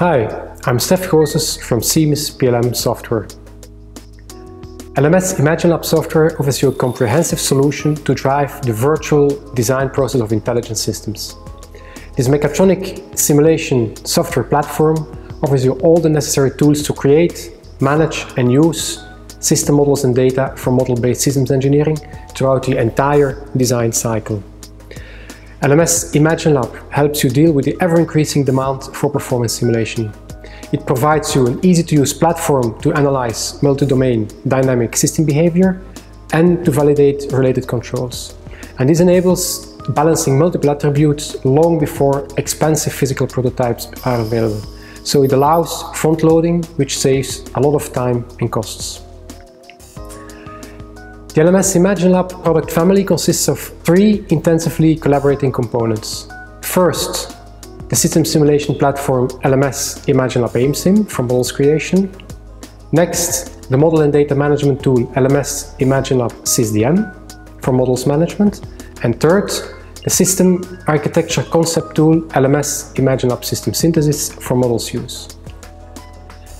I'm Stef Goossens from Siemens PLM Software. LMS ImagineLab software offers you a comprehensive solution to drive the virtual design process of intelligent systems. This mechatronic simulation software platform offers you all the necessary tools to create, manage and use system models and data for model-based systems engineering throughout the entire design cycle. LMS ImagineLab helps you deal with the ever-increasing demand for performance simulation. It provides you an easy-to-use platform to analyze multi-domain dynamic system behavior and to validate related controls. And this enables balancing multiple attributes long before expensive physical prototypes are available. So it allows front loading, which saves a lot of time and costs. The LMS ImagineLab product family consists of three intensively collaborating components. First, the system simulation platform LMS ImagineLab Amesim for models creation. Next, the model and data management tool LMS ImagineLab SysDM for models management. And third, the system architecture concept tool LMS ImagineLab System Synthesis for models use.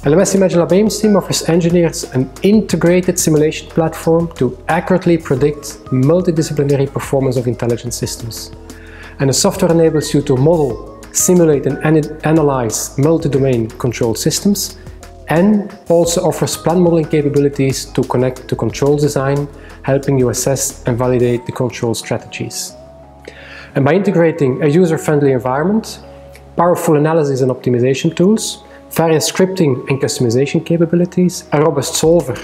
LMS ImagineLab team offers engineers an integrated simulation platform to accurately predict multidisciplinary performance of intelligent systems. And the software enables you to model simulate and analyze multi-domain control systems and also offers plan modeling capabilities to connect to control design, helping you assess and validate the control strategies. And by integrating a user-friendly environment, powerful analysis and optimization tools, various scripting and customization capabilities, a robust solver,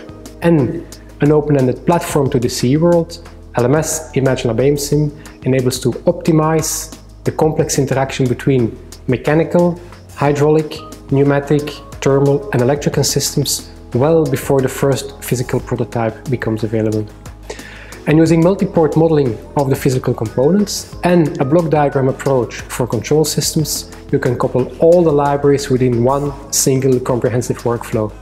and an open-ended platform to the CE world, LMS ImagineLab Amesim enables to optimize the complex interaction between mechanical, hydraulic, pneumatic, thermal and electrical systems well before the first physical prototype becomes available. And using multi-port modeling of the physical components and a block diagram approach for control systems, you can couple all the libraries within one single comprehensive workflow.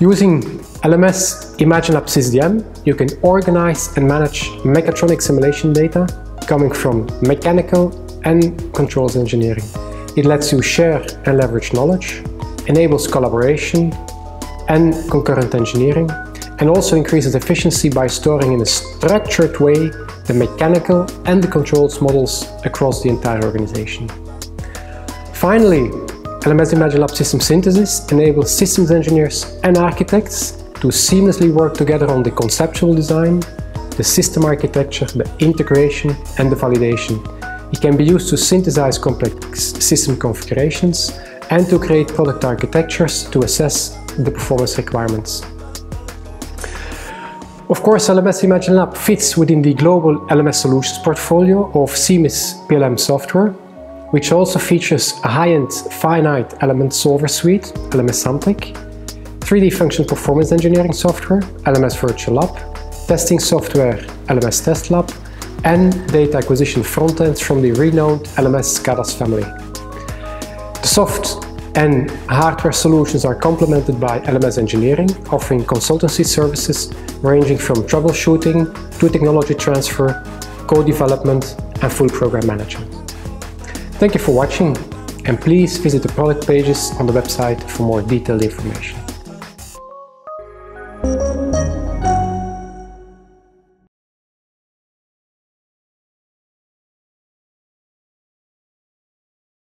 Using LMS ImagineLab SysDM, you can organize and manage mechatronic simulation data coming from mechanical and controls engineering. It lets you share and leverage knowledge, enables collaboration and concurrent engineering, and also increases efficiency by storing in a structured way the mechanical and the controls models across the entire organization. Finally, LMS ImagineLab System Synthesis enables systems engineers and architects to seamlessly work together on the conceptual design, the system architecture, the integration and the validation. It can be used to synthesize complex system configurations and to create product architectures to assess the performance requirements. Of course, LMS ImagineLab fits within the global LMS solutions portfolio of Siemens PLM software, which also features a high-end finite element solver suite, LMS Samtech, 3D function performance engineering software, LMS Virtual Lab, testing software LMS Test Lab, and data acquisition frontends from the renowned LMS SCADAS family. The soft and hardware solutions are complemented by LMS engineering, offering consultancy services ranging from troubleshooting to technology transfer, code development, and full program management. Thank you for watching, and please visit the product pages on the website for more detailed information.